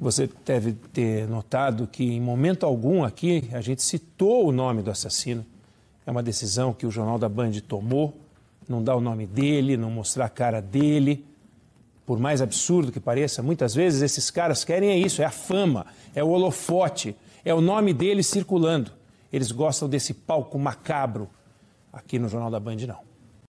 Você deve ter notado que em momento algum aqui a gente citou o nome do assassino. É uma decisão que o Jornal da Band tomou, não dá o nome dele, não mostrar a cara dele. Por mais absurdo que pareça, muitas vezes esses caras querem é isso, é a fama, é o holofote, é o nome dele circulando. Eles gostam desse palco macabro. Aqui no Jornal da Band não.